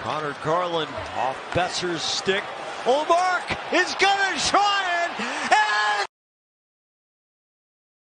Connor Garland off Besser's stick. Olmark is gonna try